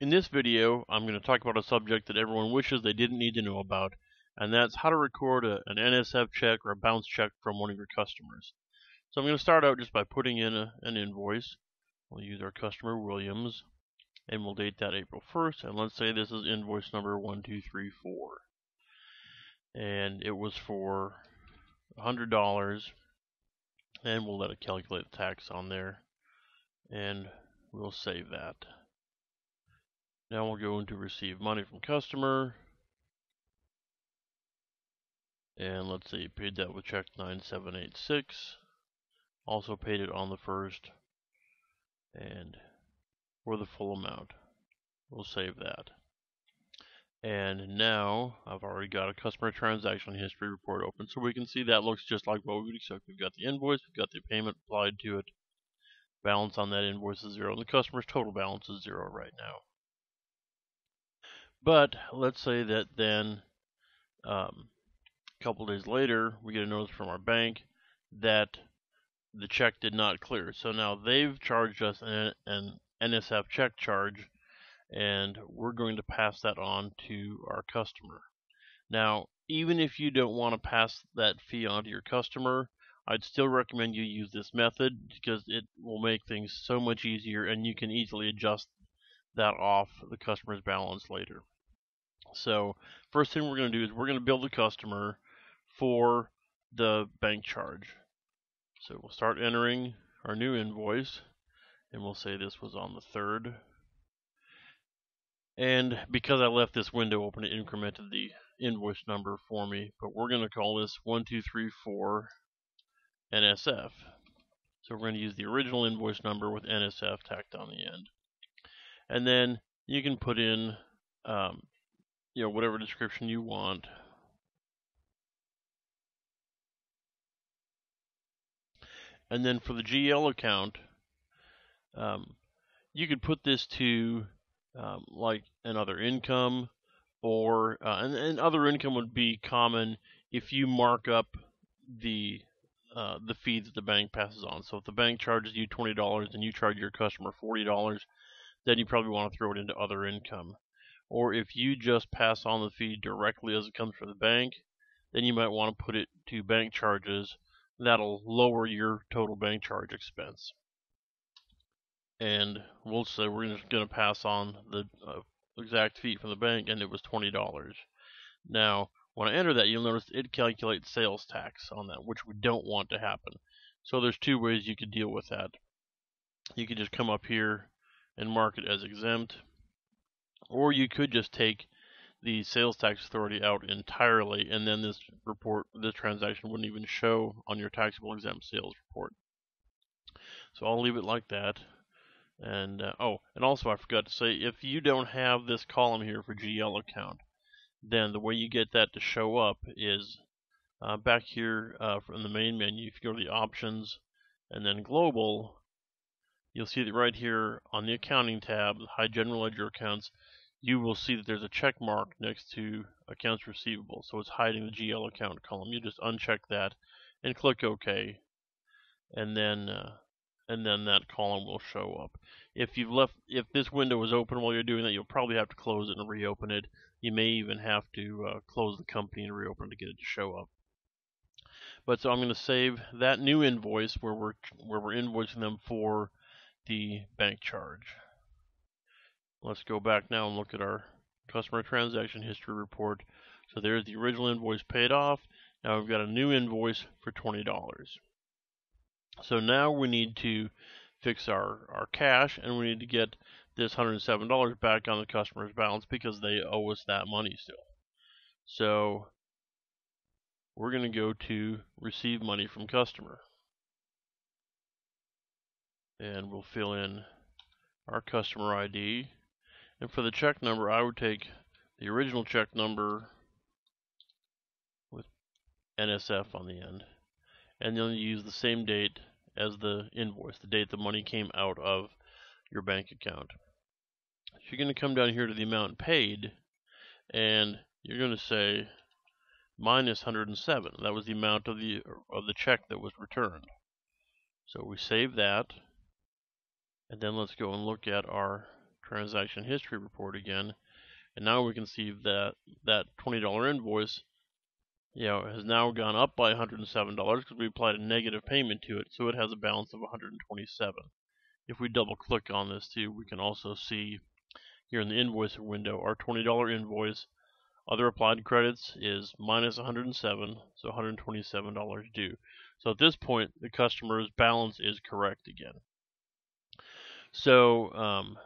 In this video, I'm going to talk about a subject that everyone wishes they didn't need to know about, and that's how to record a, an NSF check or a bounce check from one of your customers. So I'm going to start out just by putting in a, an invoice. We'll use our customer Williams, and we'll date that April 1st, and let's say this is invoice number 1234. And it was for $100, and we'll let it calculate the tax on there, and we'll save that. Now we'll go into receive money from customer. And let's see, paid that with check 9786. Also paid it on the first. And for the full amount. We'll save that. And now I've already got a customer transaction history report open so we can see that looks just like what we would expect. We've got the invoice, we've got the payment applied to it. Balance on that invoice is zero, and the customer's total balance is zero right now. But let's say that then um, a couple days later, we get a notice from our bank that the check did not clear. So now they've charged us an, an NSF check charge, and we're going to pass that on to our customer. Now, even if you don't want to pass that fee on to your customer, I'd still recommend you use this method because it will make things so much easier and you can easily adjust that off the customer's balance later. So first thing we're going to do is we're going to bill the customer for the bank charge. So we'll start entering our new invoice and we'll say this was on the 3rd. And because I left this window open, it incremented the invoice number for me, but we're going to call this 1234 NSF. So we're going to use the original invoice number with NSF tacked on the end. And then you can put in, um, you know, whatever description you want. And then for the GL account, um, you could put this to um, like another income, or uh, and, and other income would be common if you mark up the uh, the fee that the bank passes on. So if the bank charges you twenty dollars and you charge your customer forty dollars, then you probably want to throw it into other income. Or if you just pass on the fee directly as it comes from the bank, then you might want to put it to bank charges. That'll lower your total bank charge expense. And we'll say we're just going to pass on the uh, exact fee from the bank, and it was $20. Now, when I enter that, you'll notice it calculates sales tax on that, which we don't want to happen. So there's two ways you could deal with that. You could just come up here and mark it as exempt, or you could just take the sales tax authority out entirely, and then this report, this transaction wouldn't even show on your taxable exempt sales report. So I'll leave it like that. And uh, oh, and also I forgot to say, if you don't have this column here for GL account, then the way you get that to show up is uh, back here uh, from the main menu. If you go to the options and then global, you'll see that right here on the accounting tab, hide general ledger accounts, you will see that there's a check mark next to accounts receivable. So it's hiding the GL account column. You just uncheck that and click OK. And then uh, and then that column will show up. If you've left if this window is open while you're doing that, you'll probably have to close it and reopen it. You may even have to uh, close the company and reopen it to get it to show up. But so I'm going to save that new invoice where we're where we're invoicing them for the bank charge. Let's go back now and look at our customer transaction history report. So there's the original invoice paid off. Now we've got a new invoice for $20. So now we need to fix our, our cash and we need to get this $107 back on the customer's balance because they owe us that money still. So we're going to go to receive money from customer. And we'll fill in our customer ID and for the check number, I would take the original check number with NSF on the end, and then use the same date as the invoice, the date the money came out of your bank account. So you're going to come down here to the amount paid, and you're going to say minus 107. That was the amount of the of the check that was returned. So we save that, and then let's go and look at our transaction history report again, and now we can see that that $20 invoice, you know, has now gone up by $107 because we applied a negative payment to it, so it has a balance of 127. If we double click on this too, we can also see here in the invoice window our $20 invoice. Other applied credits is minus minus $107, so $127 due. So at this point, the customer's balance is correct again. So um,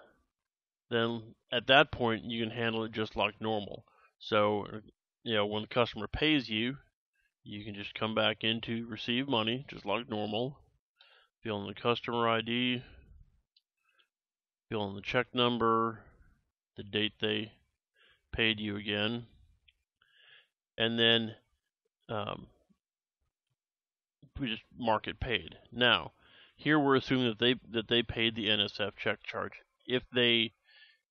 then at that point, you can handle it just like normal. So, you know, when the customer pays you, you can just come back in to receive money, just like normal. Fill in the customer ID, fill in the check number, the date they paid you again, and then um, we just mark it paid. Now, here we're assuming that they that they paid the NSF check charge. If they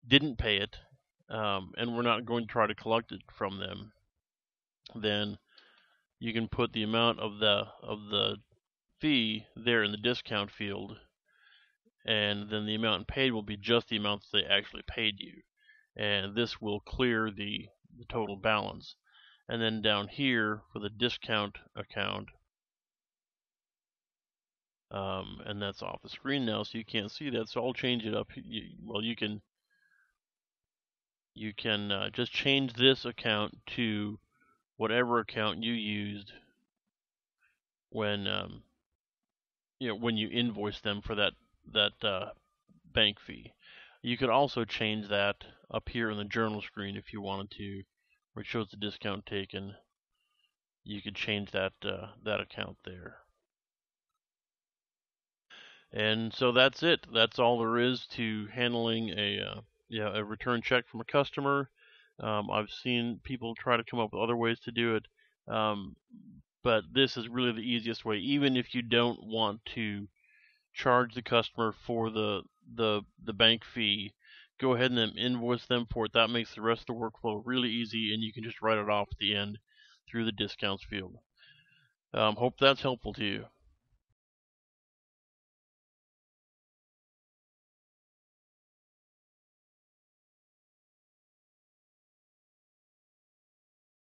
didn't pay it, um, and we're not going to try to collect it from them, then you can put the amount of the of the fee there in the discount field, and then the amount paid will be just the amount that they actually paid you, and this will clear the, the total balance. And then down here for the discount account, um, and that's off the screen now, so you can't see that. So I'll change it up. You, well, you can you can uh, just change this account to whatever account you used when um, you know when you invoice them for that that uh, bank fee. You could also change that up here in the journal screen if you wanted to, where it shows the discount taken. You could change that uh, that account there. And so that's it. That's all there is to handling a uh, yeah, a return check from a customer. Um, I've seen people try to come up with other ways to do it, um, but this is really the easiest way. Even if you don't want to charge the customer for the the the bank fee, go ahead and invoice them for it. That makes the rest of the workflow really easy, and you can just write it off at the end through the discounts field. Um, hope that's helpful to you.